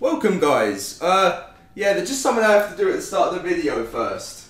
Welcome guys. Uh, yeah, there's just something I have to do at the start of the video first.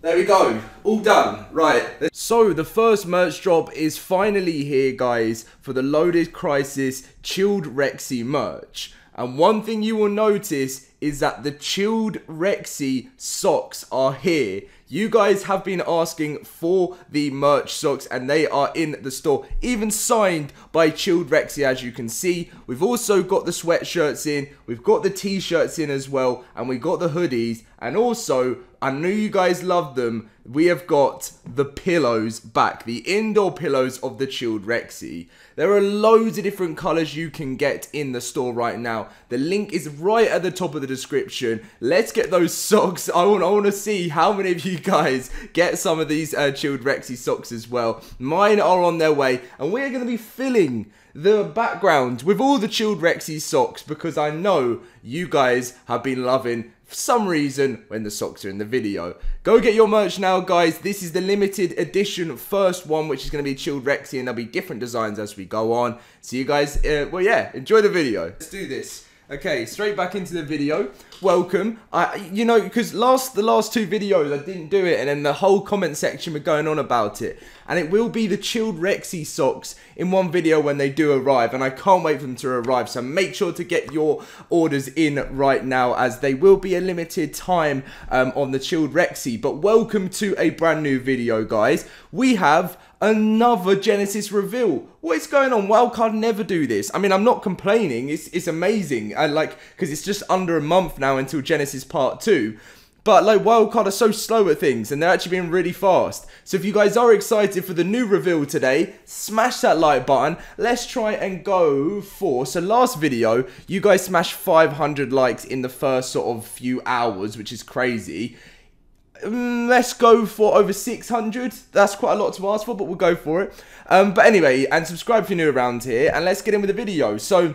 There we go. All done. Right. So, the first merch drop is finally here, guys, for the Loaded Crysis Chilled Rexy merch. And one thing you will notice is that the chilled Rexy socks are here. You guys have been asking for the merch socks and they are in the store, even signed by Chilled Rexy as you can see. We've also got the sweatshirts in, we've got the t-shirts in as well, and we got the hoodies, and also, I know you guys love them, we have got the pillows back, the indoor pillows of the Chilled Rexy. There are loads of different colours you can get in the store right now. The link is right at the top of the description. Let's get those socks. I want, I want to see how many of you guys get some of these uh, Chilled Rexy socks as well. Mine are on their way, and we're going to be filling the background with all the Chilled Rexy socks because I know you guys have been loving for some reason when the socks are in the video. Go get your merch now, guys. This is the limited edition first one, which is going to be Chilled Rexy, and there'll be different designs as we go on. See you guys, uh, well, yeah, enjoy the video. Let's do this. Okay, straight back into the video. Welcome. I, you know, because last the last two videos I didn't do it, and then the whole comment section were going on about it. And it will be the chilled Rexy socks in one video when they do arrive, and I can't wait for them to arrive. So make sure to get your orders in right now, as they will be a limited time um, on the chilled Rexy. But welcome to a brand new video, guys. We have another Genesis reveal. What is going on? Wildcard never do this. I mean, I'm not complaining. It's it's amazing. I like because it's just under a month now until Genesis Part Two. But like Wildcard are so slow at things and they're actually being really fast. So if you guys are excited for the new reveal today, smash that like button. Let's try and go for, so last video, you guys smashed 500 likes in the first sort of few hours, which is crazy. Mm, let's go for over 600. That's quite a lot to ask for, but we'll go for it. Um, but anyway, and subscribe if you're new around here, and let's get in with the video. So,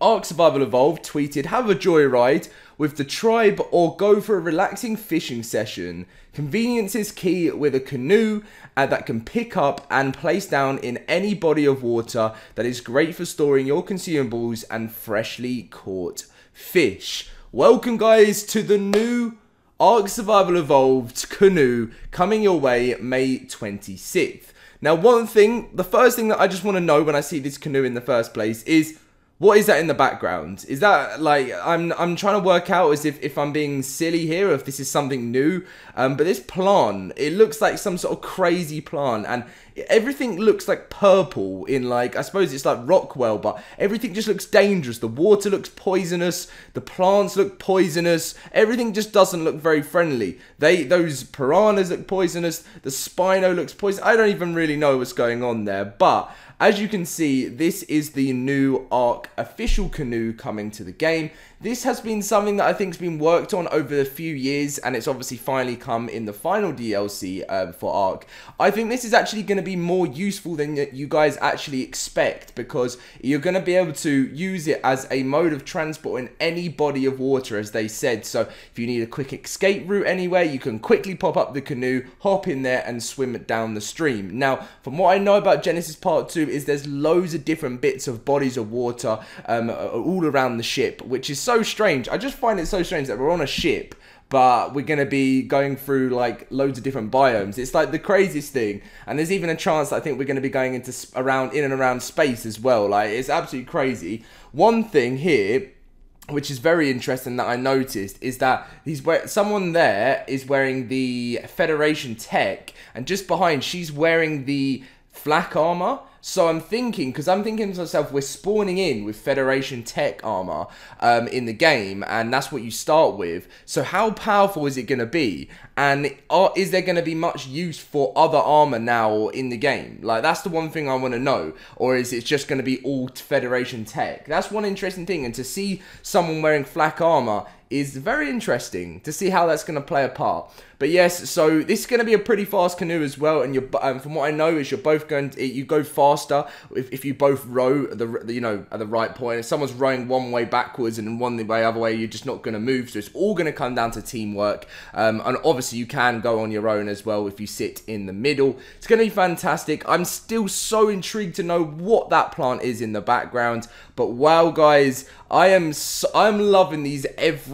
Ark Survival Evolved tweeted, have a joyride with the tribe or go for a relaxing fishing session. Convenience is key with a canoe uh, that can pick up and place down in any body of water that is great for storing your consumables and freshly caught fish. Welcome guys to the new Ark Survival Evolved Canoe coming your way May 26th. Now, one thing, the first thing that I just want to know when I see this canoe in the first place is what is that in the background? Is that like I'm I'm trying to work out as if if I'm being silly here, if this is something new. Um, but this plant, it looks like some sort of crazy plant, and everything looks like purple in like I suppose it's like Rockwell, but everything just looks dangerous. The water looks poisonous, the plants look poisonous, everything just doesn't look very friendly. They those piranhas look poisonous, the Spino looks poison. I don't even really know what's going on there, but as you can see, this is the new Ark official canoe coming to the game. This has been something that I think has been worked on over a few years, and it's obviously finally come in the final DLC uh, for Ark. I think this is actually going to be more useful than you guys actually expect, because you're going to be able to use it as a mode of transport in any body of water, as they said. So if you need a quick escape route anywhere, you can quickly pop up the canoe, hop in there, and swim down the stream. Now, from what I know about Genesis Part 2, is there's loads of different bits of bodies of water um, all around the ship, which is so strange. I just find it so strange that we're on a ship but we're going to be going through like loads of different biomes. It's like the craziest thing. And there's even a chance I think we're going to be going into around in and around space as well. Like it's absolutely crazy. One thing here which is very interesting that I noticed is that he's where someone there is wearing the Federation tech and just behind she's wearing the flak armor so I'm thinking, because I'm thinking to myself, we're spawning in with Federation tech armor um, in the game, and that's what you start with. So how powerful is it going to be? And are, is there going to be much use for other armor now in the game? Like, that's the one thing I want to know. Or is it just going to be all Federation tech? That's one interesting thing. And to see someone wearing flak armor is very interesting to see how that's going to play a part. But yes, so this is going to be a pretty fast canoe as well, and you're um, from what I know is you're both going to you go faster if, if you both row the you know at the right point. If someone's rowing one way backwards and one way other way, you're just not going to move. So it's all going to come down to teamwork, um, and obviously you can go on your own as well if you sit in the middle. It's going to be fantastic. I'm still so intrigued to know what that plant is in the background, but wow, guys, I am so, I'm loving these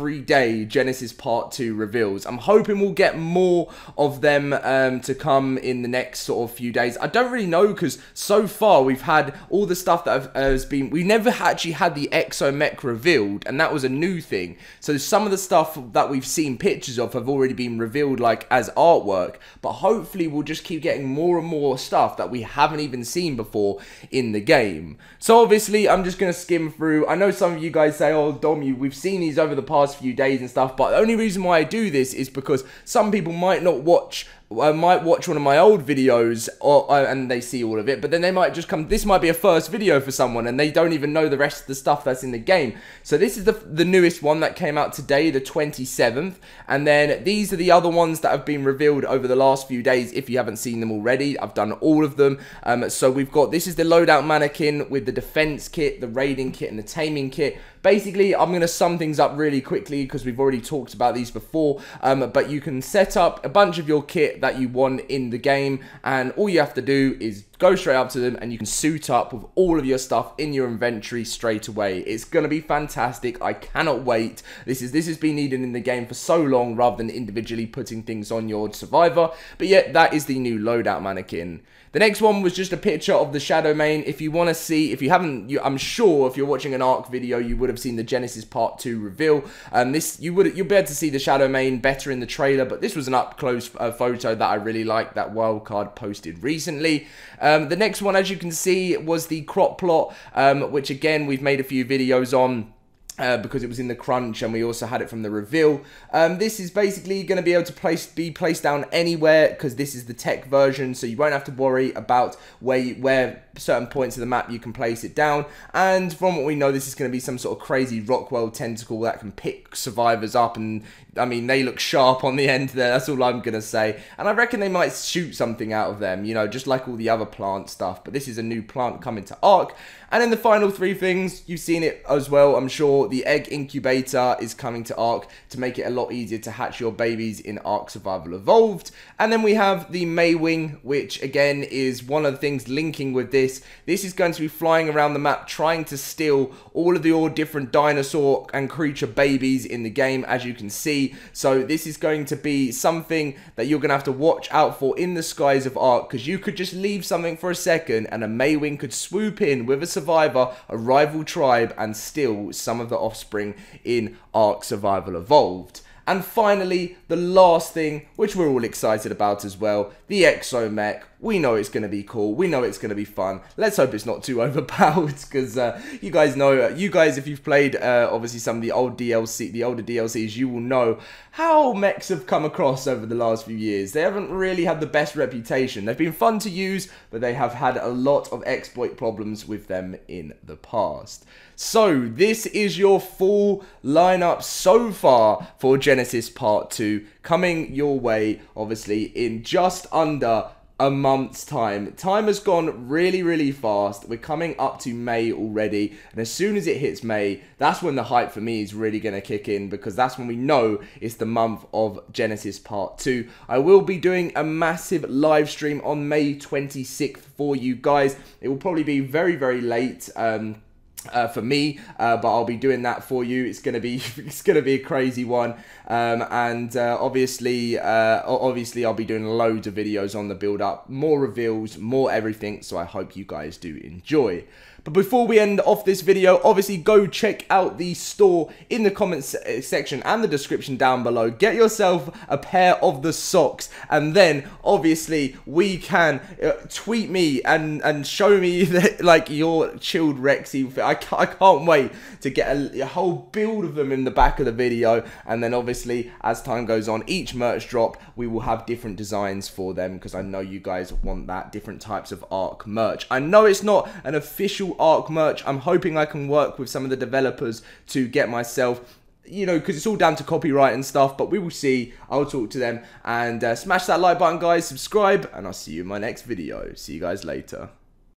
everyday Genesis Part 2 reveals. I'm hoping we'll get more of them um, to come in the next sort of few days. I don't really know because so far we've had all the stuff that has been... We never actually had the Exo-Mek revealed and that was a new thing. So some of the stuff that we've seen pictures of have already been revealed like as artwork. But hopefully we'll just keep getting more and more stuff that we haven't even seen before in the game. So obviously I'm just going to skim through. I know some of you guys say, oh, Dom, you, we've seen these over the past few days and stuff, but the only reason why I do this is because some people might not watch I might watch one of my old videos or, uh, and they see all of it, but then they might just come. This might be a first video for someone, and they don't even know the rest of the stuff that's in the game. So this is the the newest one that came out today, the 27th, and then these are the other ones that have been revealed over the last few days. If you haven't seen them already, I've done all of them. Um, so we've got this is the loadout mannequin with the defense kit, the raiding kit, and the taming kit. Basically, I'm going to sum things up really quickly because we've already talked about these before. Um, but you can set up a bunch of your kit that you want in the game, and all you have to do is go straight up to them and you can suit up with all of your stuff in your inventory straight away. It's going to be fantastic. I cannot wait. This is this has been needed in the game for so long rather than individually putting things on your survivor. But yet that is the new loadout mannequin. The next one was just a picture of the Shadowmane. If you want to see, if you haven't, you, I'm sure if you're watching an ARK video, you would have seen the Genesis Part 2 reveal. Um, this you would you'll be able to see the Shadowmane better in the trailer, but this was an up close uh, photo that I really like that Wildcard posted recently. Um, the next one, as you can see, was the crop plot, um, which again we've made a few videos on. Uh, because it was in the crunch and we also had it from the reveal. Um, this is basically going to be able to place be placed down anywhere because this is the tech version so you won't have to worry about where you, where certain points of the map you can place it down. And from what we know this is going to be some sort of crazy Rockwell tentacle that can pick survivors up and I mean they look sharp on the end there that's all I'm going to say. And I reckon they might shoot something out of them you know just like all the other plant stuff but this is a new plant coming to ARK. And then the final three things you've seen it as well I'm sure the egg incubator is coming to ARK to make it a lot easier to hatch your babies in ARK Survival Evolved and then we have the Maewing which again is one of the things linking with this this. Is going to be flying around the map trying to steal all of the all different dinosaur and creature babies in the game as you can see. So this is going to be something that you're going to have to watch out for in the skies of ARK because you could just leave something for a second and a Maewing could swoop in with a survivor, a rival tribe and steal some of the offspring in ARK Survival Evolved. And finally, the last thing, which we're all excited about as well, the Exo-Mek. We know it's going to be cool. We know it's going to be fun. Let's hope it's not too overpowered because uh, you guys know, uh, you guys, if you've played uh, obviously some of the old DLC, the older DLCs, you will know how mechs have come across over the last few years. They haven't really had the best reputation. They've been fun to use, but they have had a lot of exploit problems with them in the past. So, this is your full lineup so far for Genesis Part 2, coming your way, obviously, in just under a month's time. Time has gone really, really fast. We're coming up to May already. And as soon as it hits May, that's when the hype for me is really going to kick in because that's when we know it's the month of Genesis Part 2. I will be doing a massive live stream on May 26th for you guys. It will probably be very, very late. Um, uh, for me, uh, but I'll be doing that for you. It's gonna be it's gonna be a crazy one, um, and uh, obviously, uh, obviously, I'll be doing loads of videos on the build up, more reveals, more everything. So I hope you guys do enjoy. But before we end off this video, obviously go check out the store in the comments section and the description down below. Get yourself a pair of the socks and then obviously we can uh, tweet me and, and show me that, like your chilled Rexy. I I can't wait to get a, a whole build of them in the back of the video and then obviously as time goes on each merch drop we will have different designs for them because I know you guys want that different types of ARK merch. I know it's not an official ARK merch. I'm hoping I can work with some of the developers to get myself you know, because it's all down to copyright and stuff, but we will see. I'll talk to them. And uh, smash that like button, guys. Subscribe, and I'll see you in my next video. See you guys later.